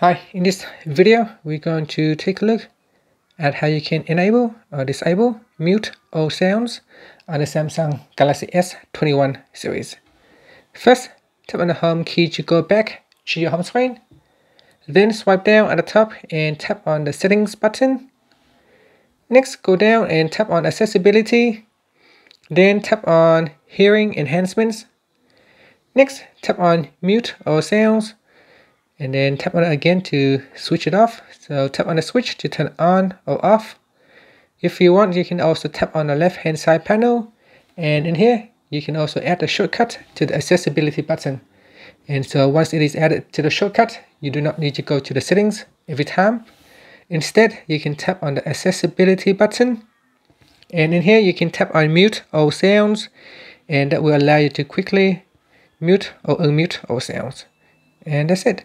Hi, in this video we're going to take a look at how you can enable or disable mute all sounds on the Samsung Galaxy S21 series. First, tap on the home key to go back to your home screen. Then swipe down at the top and tap on the settings button. Next, go down and tap on accessibility. Then tap on hearing enhancements. Next, tap on mute all sounds and then tap on it again to switch it off. So tap on the switch to turn on or off. If you want, you can also tap on the left hand side panel and in here you can also add a shortcut to the accessibility button. And so once it is added to the shortcut, you do not need to go to the settings every time. Instead, you can tap on the accessibility button and in here you can tap on mute all sounds and that will allow you to quickly mute or unmute all sounds. And that's it.